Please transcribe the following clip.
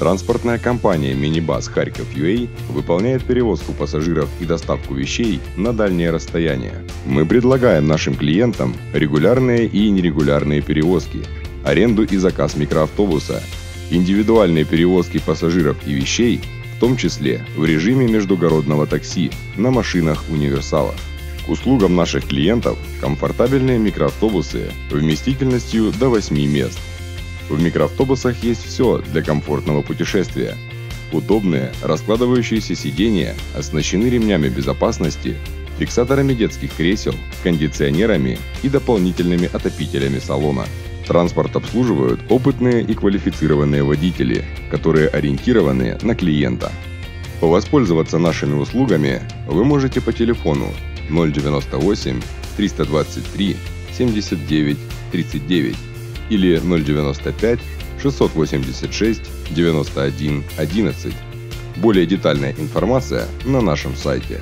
Транспортная компания «Минибас Харьков UA» выполняет перевозку пассажиров и доставку вещей на дальние расстояния. Мы предлагаем нашим клиентам регулярные и нерегулярные перевозки, аренду и заказ микроавтобуса, индивидуальные перевозки пассажиров и вещей, в том числе в режиме междугородного такси на машинах универсалах. К услугам наших клиентов комфортабельные микроавтобусы вместительностью до 8 мест – в микроавтобусах есть все для комфортного путешествия. Удобные, раскладывающиеся сиденья оснащены ремнями безопасности, фиксаторами детских кресел, кондиционерами и дополнительными отопителями салона. Транспорт обслуживают опытные и квалифицированные водители, которые ориентированы на клиента. Воспользоваться нашими услугами вы можете по телефону 098 323 79 39 или 095 686 91 11. Более детальная информация на нашем сайте.